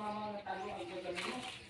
mama natalo ang gagawin mo.